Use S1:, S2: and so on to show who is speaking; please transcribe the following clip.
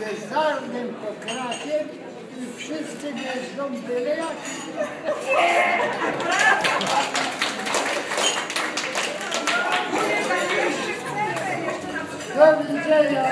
S1: Jezdarnym pokrakiem i wszyscy jeżdżą byle jak. Do widzenia.